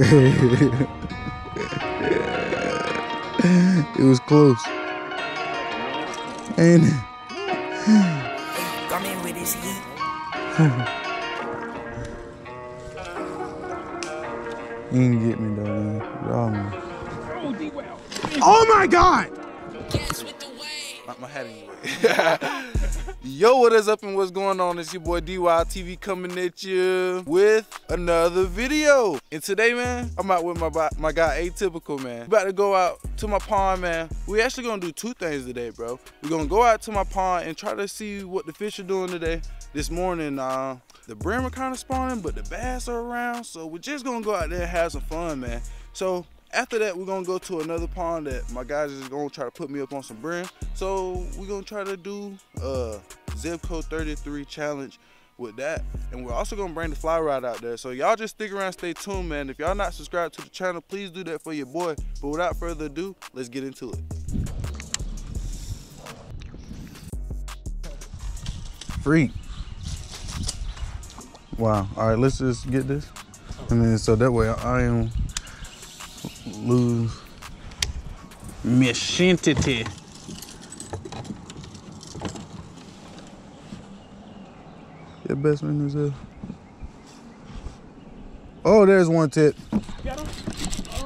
it was close. And Come in with this heat. you didn't get me though, man. Oh, man. oh my god! My, my hat anyway. Yo, what is up and what's going on? It's your boy DYTV coming at you with another video. And today, man, I'm out with my my guy Atypical, man. About to go out to my pond, man. We actually gonna do two things today, bro. We're gonna go out to my pond and try to see what the fish are doing today. This morning, uh, the brim are kind of spawning, but the bass are around. So we're just gonna go out there and have some fun, man. So after that, we're gonna go to another pond that my guys is gonna try to put me up on some brim. So we're gonna try to do a Zebco 33 challenge with that. And we're also gonna bring the fly rod out there. So y'all just stick around, stay tuned, man. If y'all not subscribed to the channel, please do that for your boy. But without further ado, let's get into it. Freak. Wow. All right, let's just get this. And then so that way I am lose miscentity. Your best man is a. Oh, there's one tip.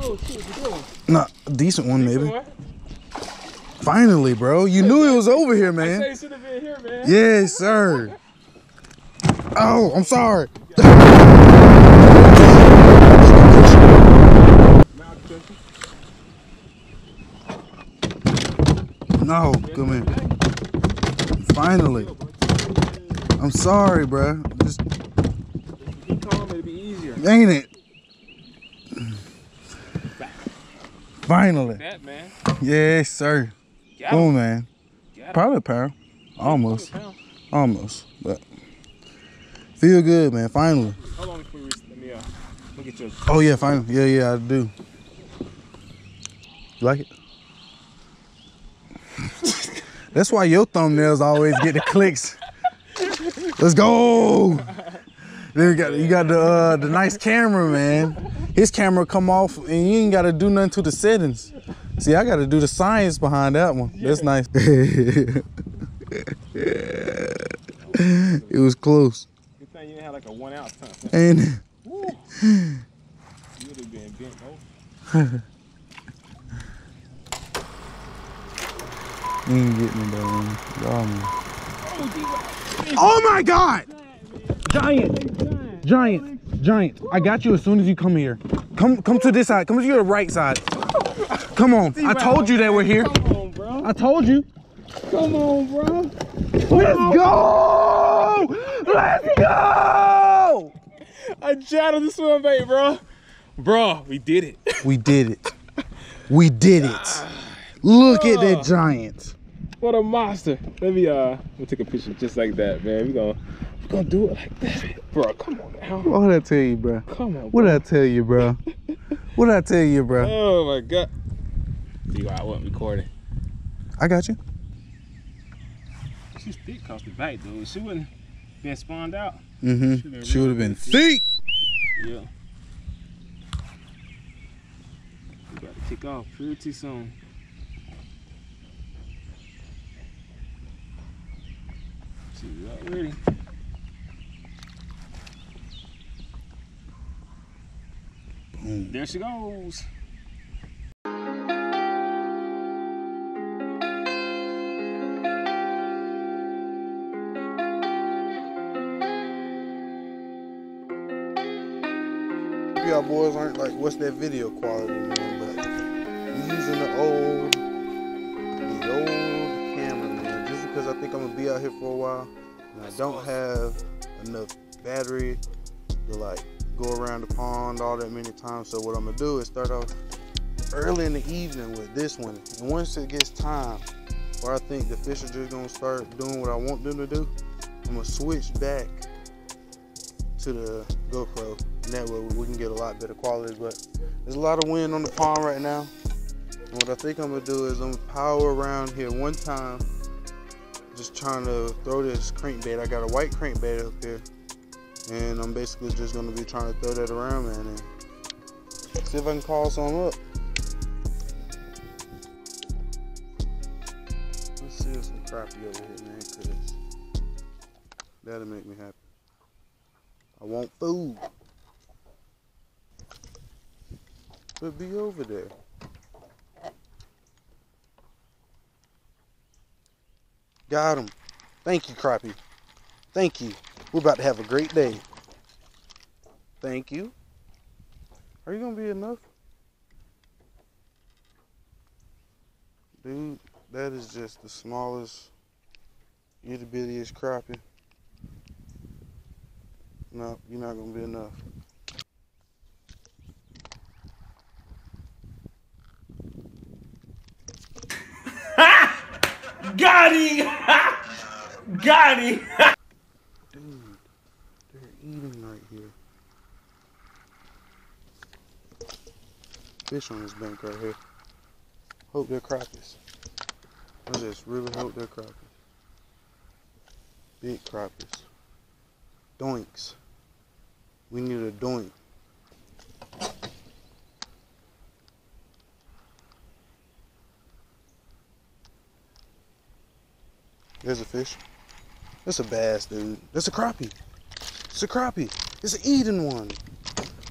Oh shit. Nah, a decent one maybe. What? Finally, bro. You knew it was over here, I say man. you should have been here, man. Yes, sir. Oh, I'm sorry. No, come in. Finally. I'm sorry, bro. Just Be calm, it'll be easier. ain't it. Finally. That man. Yes, sir. Got Boom, him. man. Got him. Probably a pound. Almost. Pound. Almost. But feel good, man. Finally. How long before we reach? Let me uh, look at your. Oh yeah, finally. Yeah, yeah, I do. You like it? That's why your thumbnails always get the clicks. Let's go. Then you got you got the uh, the nice camera, man. His camera come off and you ain't gotta do nothing to the settings. See, I gotta do the science behind that one. That's nice. it was close. Good thing you didn't have like a one. And Woo. You would have been bent over. You ain't get me though, man. Oh. My god! Giant! Giant! Giant! I got you as soon as you come here. Come come to this side. Come to your right side. Come on. I told you they were here. Come on, bro. I told you. Come on, bro. Let's go! Let's go! I jattled the swim bait, bro. Bro, we did it. We did it. We did it. Look at that ah. giant. What a monster. Let me uh we'll take a picture just like that, man. We gonna we gonna do it like that. Bro, come on now. What did I tell you, bro? Come on, What bro. did I tell you, bro? What did I tell you, bro? Oh my god. See why I wasn't recording. I got you. She's thick off the bite though. She wouldn't been spawned out. Mm-hmm. She would have real been thick. thick. Yeah. We about to kick off pretty soon. She's already. Boom. There she goes. Y'all boys aren't like, what's that video quality, man? But I'm using the old, because I think I'm gonna be out here for a while, and I don't have enough battery to like go around the pond all that many times. So what I'm gonna do is start off early in the evening with this one, and once it gets time, where I think the fish are just gonna start doing what I want them to do, I'm gonna switch back to the GoPro. And that way we can get a lot better quality. But there's a lot of wind on the pond right now. And what I think I'm gonna do is I'm gonna power around here one time, just trying to throw this crankbait. I got a white crankbait up here, and I'm basically just gonna be trying to throw that around, man, and See if I can call some up. Let's see if some crappie over here, man, cause that'll make me happy. I want food. But be over there. Got him. Thank you, crappie. Thank you. We're about to have a great day. Thank you. Are you gonna be enough? Dude, that is just the smallest, itty bittiest crappie. No, you're not gonna be enough. Got him! Got him! Dude, they're eating right here. Fish on this bank right here. Hope they're crappies. I just really hope they're crappies. Big crappies. Doinks. We need a doink. There's a fish. That's a bass, dude. That's a crappie. It's a crappie. It's an eating one.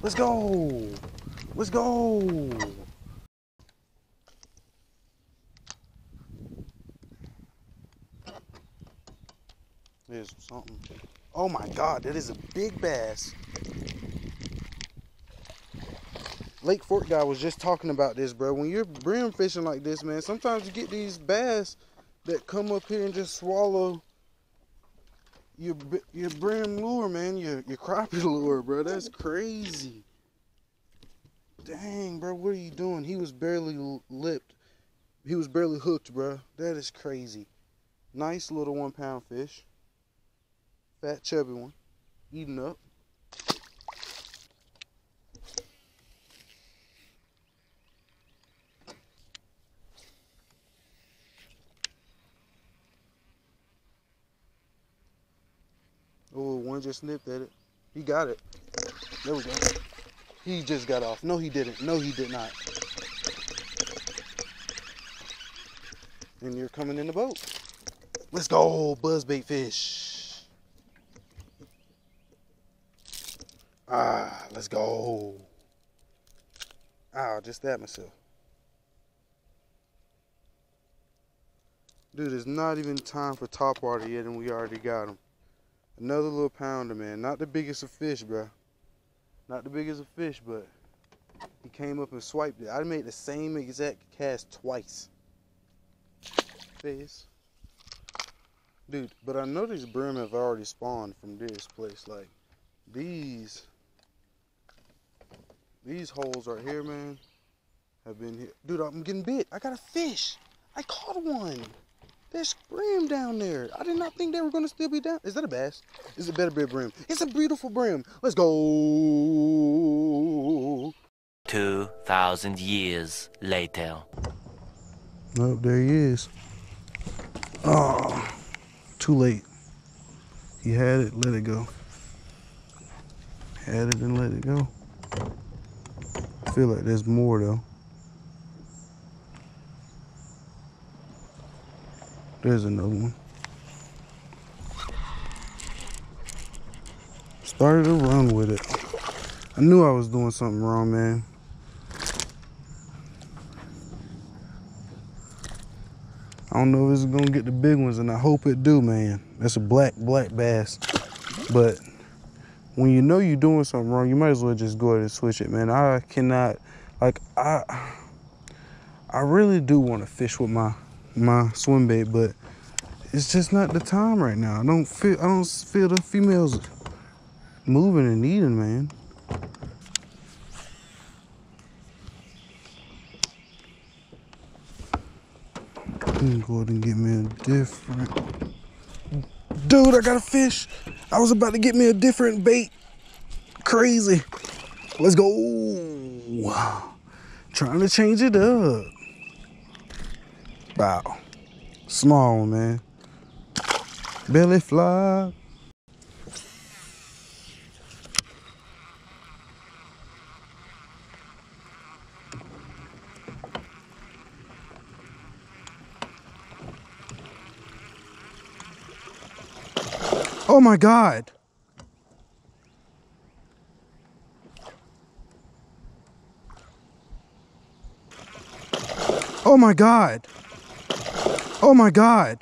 Let's go. Let's go. There's something. Oh my God, that is a big bass. Lake Fork guy was just talking about this, bro. When you're brim fishing like this, man, sometimes you get these bass that come up here and just swallow your your brim lure, man. Your your crappie lure, bro. That's crazy. Dang, bro, what are you doing? He was barely lipped. He was barely hooked, bro. That is crazy. Nice little one pound fish. Fat chubby one. Eating up. One just nipped at it. He got it. There we go. He just got off. No, he didn't. No, he did not. And you're coming in the boat. Let's go, buzzbait fish. Ah, let's go. Ah, just that myself. Dude, it's not even time for top water yet, and we already got him. Another little pounder, man. Not the biggest of fish, bro. Not the biggest of fish, but he came up and swiped it. I made the same exact cast twice. Face. Dude, but I know these brim have already spawned from this place. Like, these, these holes right here, man, have been here. Dude, I'm getting bit. I got a fish. I caught one. There's brim down there. I did not think they were gonna still be down. Is that a bass? Is it better be a brim? It's a beautiful brim. Let's go. 2,000 years later. Oh, there he is. Oh, too late. He had it, let it go. Had it and let it go. I feel like there's more though. There's another one. Started to run with it. I knew I was doing something wrong, man. I don't know if it's gonna get the big ones, and I hope it do, man. That's a black, black bass. But when you know you're doing something wrong, you might as well just go ahead and switch it, man. I cannot, like, I, I really do want to fish with my my swim bait, but it's just not the time right now. I don't feel, I don't feel the females moving and eating, man. Let me go ahead and get me a different. Dude, I got a fish. I was about to get me a different bait. Crazy. Let's go. Trying to change it up. Wow. Small, man. Billy Fly. Oh my God. Oh my God. Oh my God.